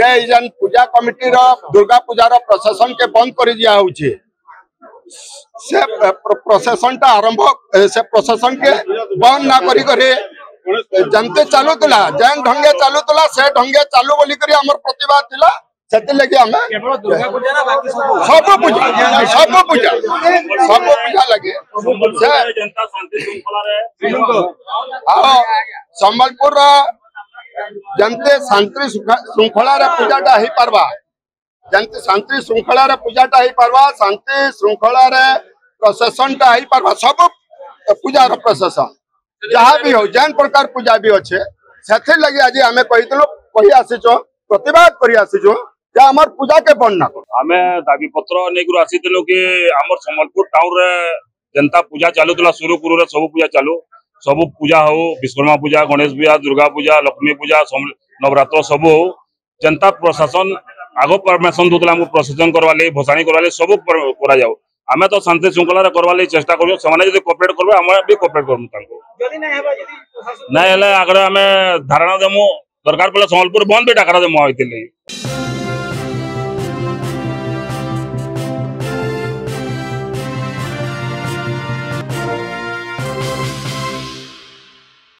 যে পূজা কমিটির দুর্গা পূজার প্রসেসনকে বন্ধ করে দিয়া হচ্ছে সে প্রসেসনটা আরম্ভ সে প্রসেসনকে বন্ধ না করি করে যেমতে চালুলা যে ঢঙ্গে চালুলা সে ঢঙ্গে চালু বলি করে আমার প্রতিবাদ লা ସେଥିଲାଗି ଆମେ ସବୁ ପୂଜା ସବୁ ପୂଜା ସବୁ ପୂଜା ଲାଗେ ଆଉ ସମ୍ବଲପୁରର जनते शांति श्रृंखलार पूजाटा हो पार्बा शांति श्रृंखलार पूजाटा हो शांति श्रृंखलार प्रसेसन टाइम सब पूजा प्रसेसन जहाँ भी हो जैन प्रकार पूजा भी अच्छे से लगे आज आम कही कही प्रतिवाद कर पूजा के बंद ना आम दाबी पत्र आसी आम समबलपुर टाउन जनता पूजा चलू थोड़ा सब पूजा चलू ସବୁ ପୂଜା ହଉ ବିଶ୍ୱକର୍ମା ପୂଜା ଗଣେଶ ପୂଜା ଦୁର୍ଗା ପୂଜା ଲକ୍ଷ୍ମୀ ପୂଜା ନବରାତ୍ର ସବୁ ହଉ ଯେନ୍ତା ପ୍ରଶାସନ ଆଗ ପରମିସନ ଦଉଥିଲା ଆମକୁ ପ୍ରଶାସନ କରିବା ଲାଗି ଭସାଣି କରିବା ଲାଗି ସବୁ କରାଯାଉ ଆମେ ତ ଶାନ୍ତି ଶୃଙ୍ଖଳାରେ କରିବା ଲାଗି ଚେଷ୍ଟା କରିବୁ ସେମାନେ ଯଦି କୋପରେଟ୍ କରିବେ ଆମେ ବି କୋପରେଟ୍ କରିବୁ ତାଙ୍କୁ ନାଇଁ ହେଲେ ଆଗରେ ଆମେ ଧାରଣା ଦେମୁ ଦରକାର ପଡ଼ିଲେ ସମ୍ବଲପୁର ବନ୍ଦ ବି ଡାକରା ଦେମୁ ହେଇଥିଲେ